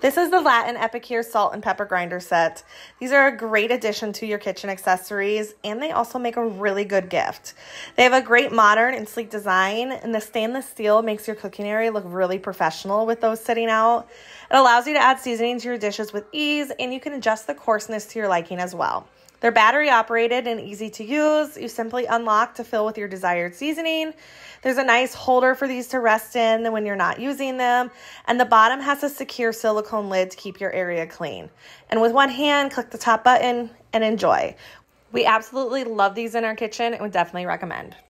This is the Latent Epicure salt and pepper grinder set. These are a great addition to your kitchen accessories and they also make a really good gift. They have a great modern and sleek design and the stainless steel makes your cooking area look really professional with those sitting out. It allows you to add seasoning to your dishes with ease and you can adjust the coarseness to your liking as well. They're battery operated and easy to use. You simply unlock to fill with your desired seasoning. There's a nice holder for these to rest in when you're not using them. And the bottom has a secure silicone lid to keep your area clean. And with one hand, click the top button and enjoy. We absolutely love these in our kitchen and would definitely recommend.